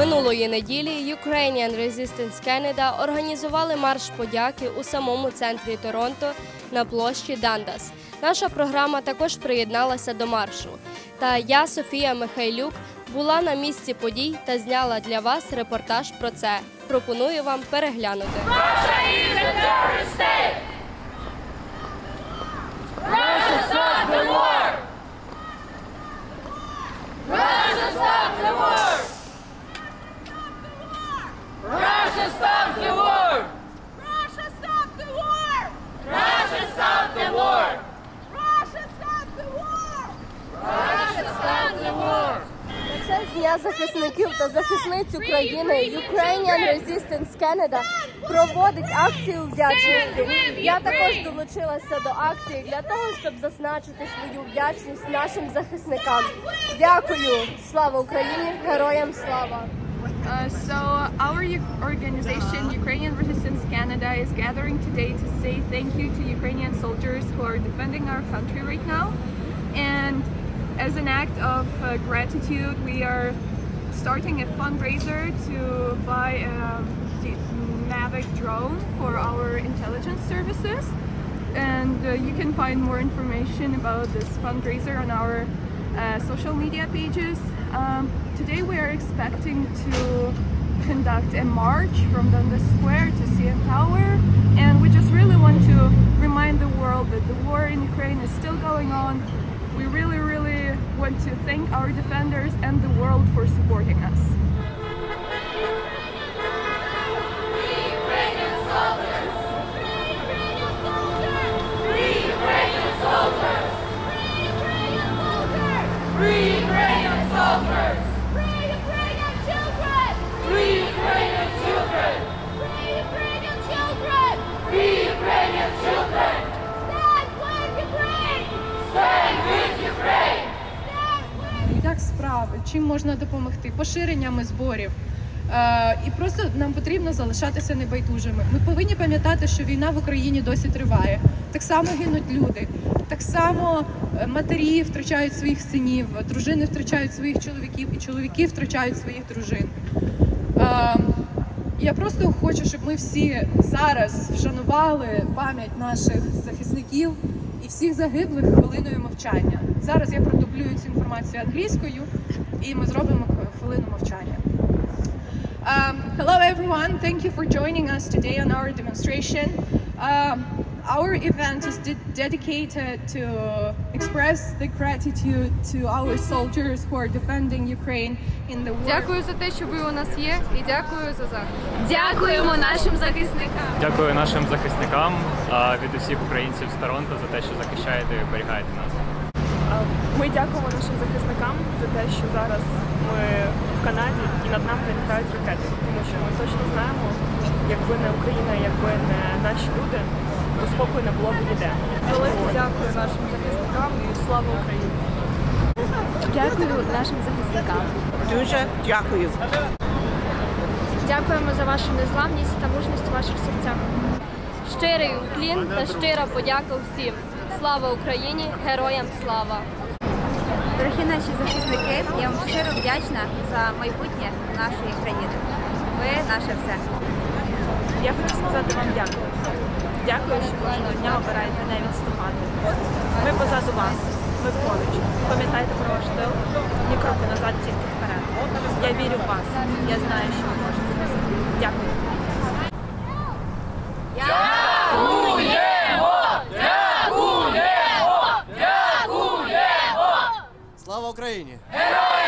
Минулої неділі Ukrainian Resistance Canada організували марш подяки у самому центрі Торонто на площі Дандас. Наша програма також приєдналася до маршу. Та я, Софія Михайлюк, була на місці подій та зняла для вас репортаж про це. Пропоную вам переглянути. захисників та захисниць України Ukrainian Resistance Canada проводить акцію вдячності. Я також долучилася до акції для того, щоб зазначити свою вдячність нашим захисникам. Дякую! Слава Україні! Героям слава! Uh, so our U- organization, Ukrainian Resistance Canada, is gathering today to say thank you to Ukrainian soldiers who are defending our country right now. And as an act of uh, gratitude, we are starting a fundraiser to buy a Mavic drone for our intelligence services. And uh, you can find more information about this fundraiser on our uh, social media pages. Um, today we are expecting to conduct a march from Dundas Square to CN Tower, and we just really want to remind the world that the war in Ukraine is still going on. We really, really want to thank our defenders and the world for supporting us. Чим можна допомогти, поширеннями зборів. Е, і просто нам потрібно залишатися небайдужими. Ми повинні пам'ятати, що війна в Україні досі триває. Так само гинуть люди, так само е, матері втрачають своїх синів, дружини втрачають своїх чоловіків, і чоловіки втрачають своїх дружин. Е, я просто хочу, щоб ми всі зараз вшанували пам'ять наших захисників і всіх загиблих хвилиною мовчання. Зараз я продублюю цю інформацію англійською, і ми зробимо хвилину мовчання. Um, hello, everyone. Thank you for joining us today on our demonstration. Um, our event is de- dedicated to express the gratitude to our soldiers who are defending Ukraine in the war. Дякую за те, що ви у нас є, і дякую за захист. Дякуємо нашим захисникам. Дякую нашим захисникам а, від усіх українців з Торонто за те, що захищаєте і оберігаєте нас. Ми дякуємо нашим захисникам за те, що зараз ми в Канаді і над нами літають ракети, тому що ми точно знаємо, якби не Україна, якби не наші люди, то спокою не було б ніде. Велике дякую нашим захисникам і слава Україні! Дякую нашим захисникам. Дуже дякую. Дякуємо за вашу незламність та мужність у ваших серцях. Щирий уклін та щира подяка всім. Слава Україні! Героям слава! Дорогі наші захисники, я вам щиро вдячна за майбутнє нашої країни. Ви наше все. Я хочу сказати вам дякую. Дякую, що кожного дня обираєте не відступати. Ми позаду вас, ми поруч. Пам'ятайте про ваш тил, ні кроку назад, тільки вперед. Я вірю в вас. Я знаю, що ви можете. Дякую. Слава Україні! Героям